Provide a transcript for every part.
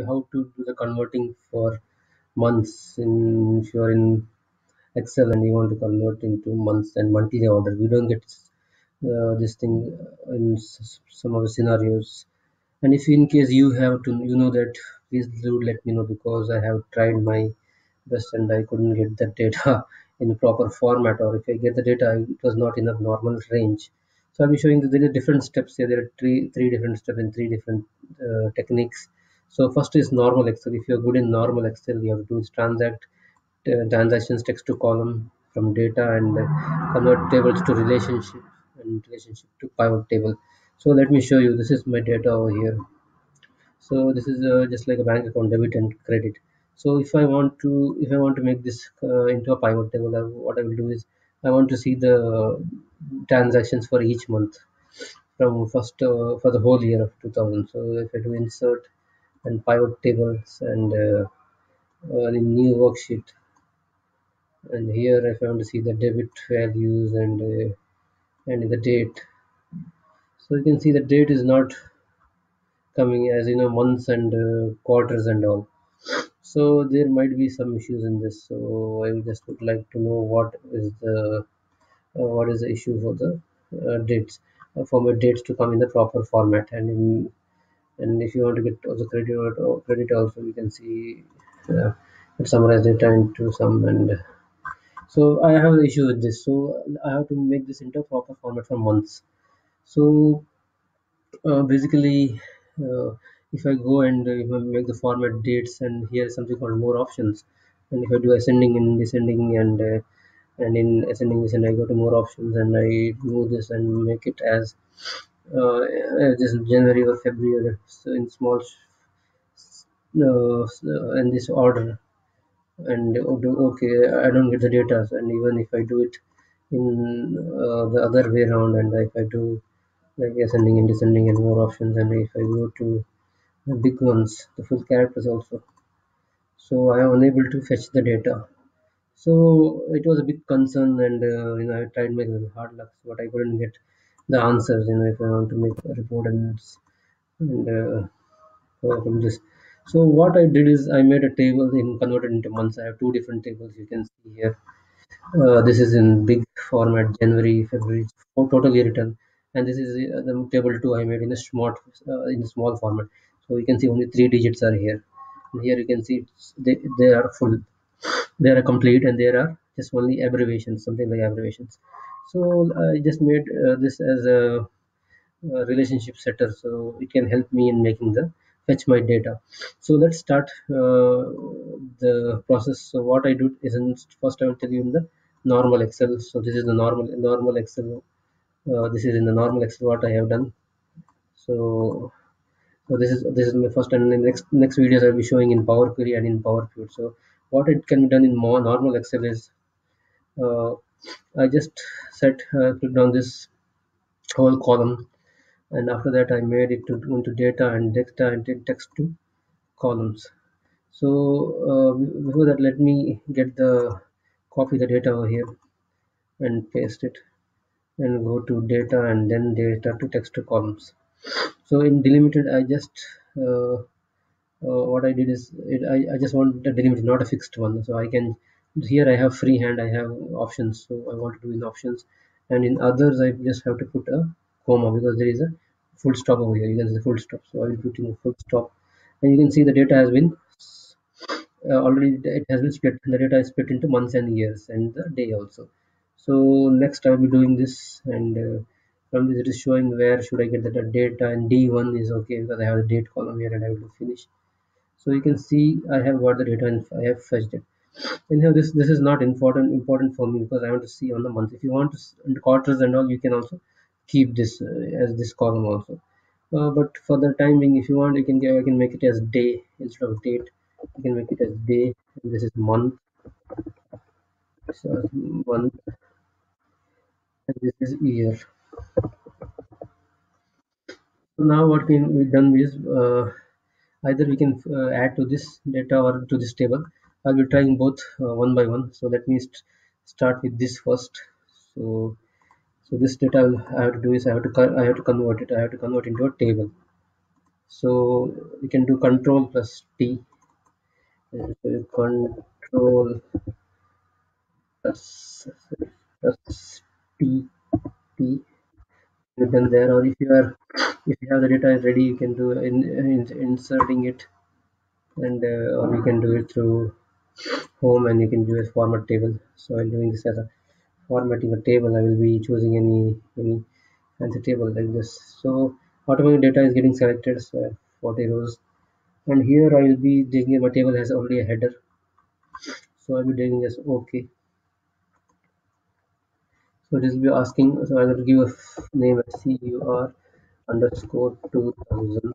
how to do the converting for months. In if you're in excel and you want to convert into months and monthly order we don't get uh, this thing in some of the scenarios. And if in case you have to you know that please do let me know because i have tried my best and i couldn't get that data in proper format or if i get the data it was not in a normal range. So i'll be showing that there are different steps here. There are three three different steps and three different uh, techniques so first is normal Excel. If you're good in normal Excel, you have to do is transact uh, transactions text to column from data and uh, convert tables to relationship and relationship to pivot table. So let me show you. This is my data over here. So this is uh, just like a bank account debit and credit. So if I want to if I want to make this uh, into a pivot table, uh, what I will do is I want to see the transactions for each month from first uh, for the whole year of 2000 so if i do insert and pivot tables and uh, uh, new worksheet. And here if I want to see the debit values and uh, and the date. So you can see the date is not coming as you know months and uh, quarters and all. So there might be some issues in this. So I just would like to know what is the uh, what is the issue for the uh, dates uh, for my dates to come in the proper format and in and if you want to get also credit or credit also you can see uh, summarize data into sum and so I have an issue with this. So I have to make this into a proper format for months. So uh, basically uh, if I go and if I make the format dates and here is something called more options. And if I do ascending and descending and uh, and in ascending descending I go to more options and I move this and make it as uh, this January or February so in small uh, in this order. And okay I don't get the data and even if I do it in uh, the other way around and if I do like ascending and descending and more options and if I go to the big ones the full characters also. So I am unable to fetch the data. So it was a big concern and uh, you know I tried my hard luck but I couldn't get the answers you know if I want to make a report and, and uh, from this. So what I did is I made a table in converted into months. I have two different tables you can see here. Uh, this is in big format January February totally written. And this is uh, the table 2 I made in a small uh, in small format. So you can see only three digits are here. And here you can see they, they are full. They are complete and there are just only abbreviations something like abbreviations so I just made uh, this as a, a, relationship setter. So it can help me in making the fetch my data. So let's start uh, the process. So what I do is in, first I will tell you in the normal Excel. So this is the normal normal Excel. Uh, this is in the normal Excel what I have done. So so this is this is my first and in next next videos I'll be showing in Power Query and in Power Query. So what it can be done in more normal Excel is uh, I just set uh, clicked on this whole column and after that I made it to into data and data and text to columns. So uh, before that let me get the copy the data over here and paste it and go to data and then data to text to columns. So in delimited I just uh, uh, what I did is it, I, I just want the delimited not a fixed one so I can here I have free hand I have options so I want to do in options. And in others I just have to put a comma because there is a full stop over here. You can see the full stop. So I will put in a full stop. And you can see the data has been uh, already it has been split. The data is split into months and years and the day also. So next I will be doing this and uh, from this it is showing where should I get the data and D1 is okay because I have the date column here and I will finish. So you can see I have got the data and I have fetched it and here this this is not important important for me because I want to see on the month. If you want to quarters and all you can also keep this uh, as this column also. Uh, but for the time being if you want you can get I can make it as day instead of date. You can make it as day. And this is month. So month. And this is year. So now what we done is uh, either we can uh, add to this data or to this table I'll be trying both uh, one by one. So let me st start with this first. So so this data I have to do is I have to I have to convert it. I have to convert into a table. So you can do control plus t. So control plus, plus t t. Written there. Or if you are if you have the data ready you can do in, in inserting it. And uh, or you can do it through home and you can do a format table. So i'm doing this as a formatting a table i will be choosing any any fancy table like this. So automatic data is getting selected so 40 rows. And here i will be taking my table has already a header. So i'll be doing this okay so this will be asking so i will give a name as cur underscore 2000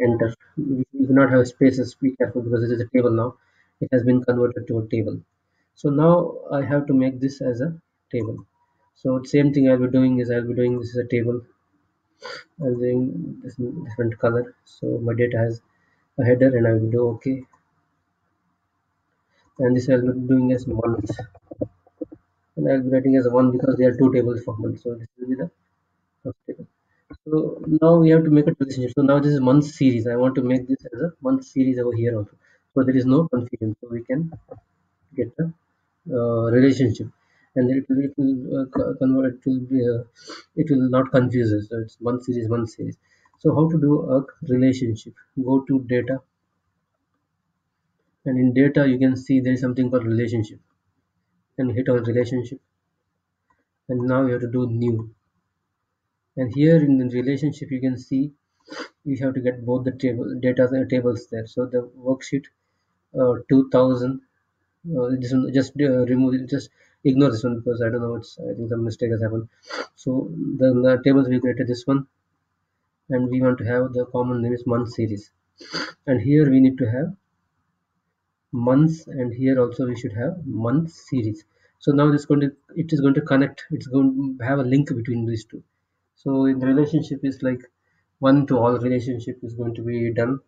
enter. You not have spaces be careful because it is a table now it has been converted to a table. So now i have to make this as a table. So same thing i'll be doing is i'll be doing this as a table. I'm doing this different color. So my data has a header and i will do okay. And this i'll be doing as month. And i'll be writing as one because there are two tables for month. So this will be the first table. So now we have to make a relationship so now this is month series. I want to make this as a month series over here also so there is no confusion so we can get a uh, relationship. And it will, it will uh, convert it will be uh, it will not confuse us. So it's one series one series. So how to do a relationship? Go to data. And in data you can see there is something called relationship. And hit on relationship. And now you have to do new. And here in the relationship you can see we have to get both the table data and tables there. So the worksheet uh, 2000 uh, this just uh, remove it just ignore this one because i don't know what's i think some mistake has happened. So the, the tables we created this one and we want to have the common name is month series. And here we need to have months and here also we should have month series. So now this going to it is going to connect it's going to have a link between these two. So in the relationship is like one to all relationship is going to be done.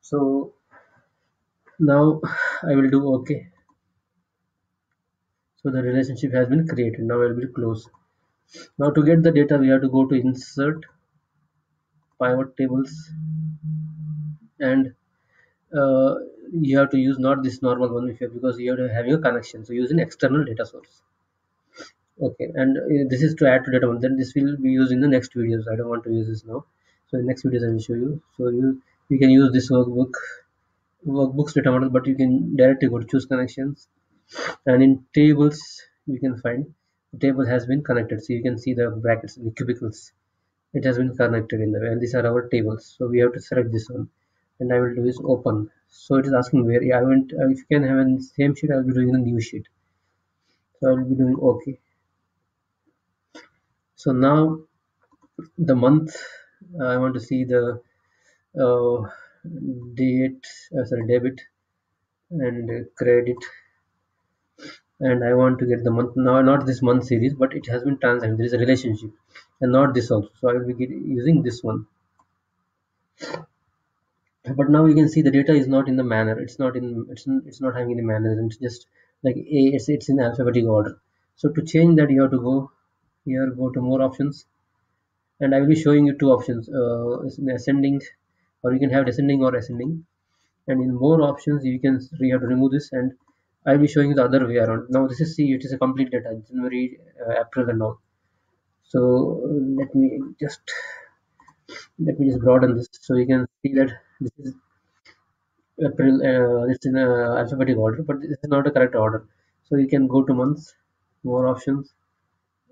So now i will do okay. So the relationship has been created. Now i will close. Now to get the data we have to go to insert pivot tables and uh, you have to use not this normal one because you are having a connection. So use an external data source. Okay and uh, this is to add to data one. Then this will be used in the next videos. I don't want to use this now. So in next videos i will show you. So you you can use this workbook workbooks data model but you can directly go to choose connections. And in tables you can find the table has been connected. So you can see the brackets the cubicles. It has been connected in the way. And these are our tables. So we have to select this one. And I will do is open. So it is asking where yeah, I went uh, if you can have in same sheet I'll be doing a new sheet. So I will be doing okay. So now the month I want to see the uh, date uh, sorry debit and credit. And I want to get the month now not this month series but it has been transacted. There is a relationship and not this also. So I will be using this one. But now you can see the data is not in the manner. It's not in it's, it's not having any manner. It's just like a it's, it's in alphabetic order. So to change that you have to go here go to more options. And I will be showing you two options. Uh, ascending or you can have descending or ascending. And in more options you can you have to remove this and I'll be showing you the other way around. Now this is see it is a complete data. January uh, April and all. So let me just let me just broaden this so you can see that this is April uh, it's in uh, alphabetic order but this is not a correct order. So you can go to months more options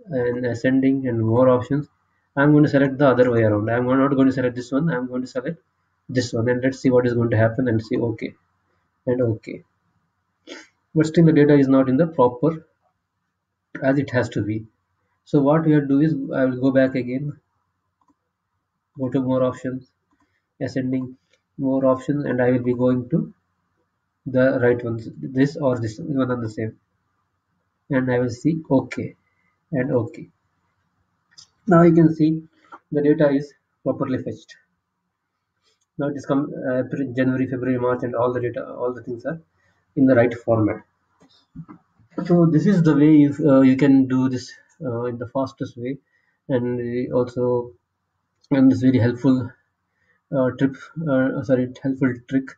and ascending and more options. I'm going to select the other way around. I'm not going to select this one. I'm going to select this one and let's see what is going to happen and see okay and okay. But still the data is not in the proper as it has to be. So what we have to do is I will go back again go to more options ascending more options and I will be going to the right ones this or this one are the same. And I will see OK and OK now you can see the data is properly fetched now it is come uh, January February March and all the data all the things are in the right format. So this is the way you, uh, you can do this uh, in the fastest way. And also and this very helpful uh, trip uh, sorry helpful trick.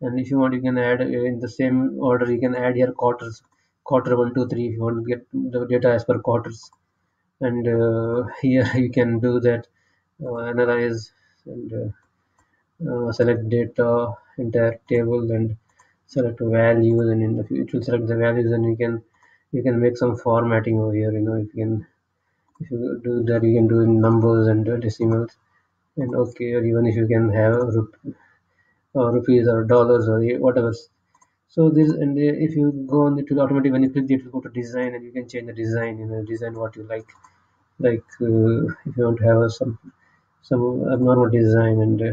And if you want you can add uh, in the same order you can add here quarters quarter one two three if you want to get the data as per quarters. And uh, here you can do that analyze and uh, uh, select data entire table and select values and in the it will select the values and you can you can make some formatting over here you know if you can if you do that you can do in numbers and decimals. And okay or even if you can have or rupees or dollars or whatever. So this and if you go on it will automatically when you click it will go to design and you can change the design you know design what you like. Like uh, if you want to have some some abnormal design and uh,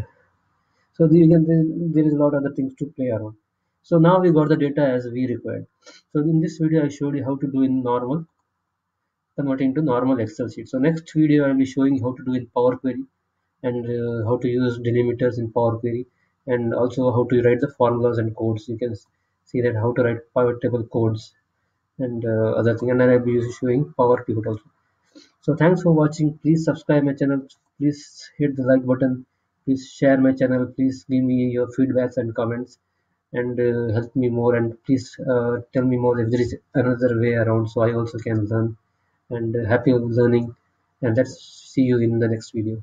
so you can there is a lot of other things to play around. So now we got the data as we required. So in this video i showed you how to do in normal converting to normal excel sheet. So next video i'll be showing how to do in power query and uh, how to use delimiters in power query and also how to write the formulas and codes. You can see that how to write pivot table codes and uh, other thing. And i'll be showing power pivot also. So thanks for watching. Please subscribe my channel. Please hit the like button please share my channel please give me your feedbacks and comments and uh, help me more and please uh, tell me more if there is another way around so i also can learn and uh, happy learning and let's see you in the next video